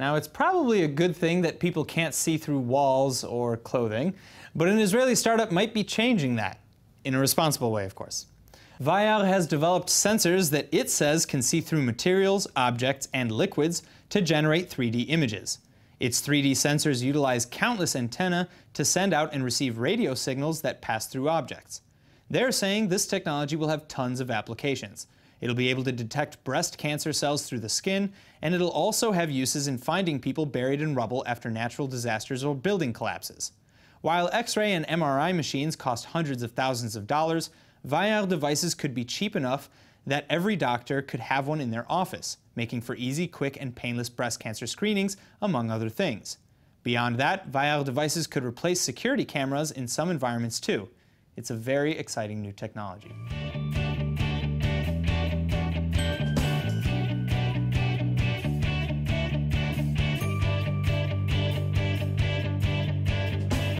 Now, it's probably a good thing that people can't see through walls or clothing, but an Israeli startup might be changing that, in a responsible way, of course. Vayyar has developed sensors that it says can see through materials, objects, and liquids to generate 3D images. Its 3D sensors utilize countless antennae to send out and receive radio signals that pass through objects. They're saying this technology will have tons of applications. It'll be able to detect breast cancer cells through the skin, and it'll also have uses in finding people buried in rubble after natural disasters or building collapses. While X-ray and MRI machines cost hundreds of thousands of dollars, Vayyar devices could be cheap enough that every doctor could have one in their office, making for easy, quick, and painless breast cancer screenings, among other things. Beyond that, Vayyar devices could replace security cameras in some environments too. It's a very exciting new technology.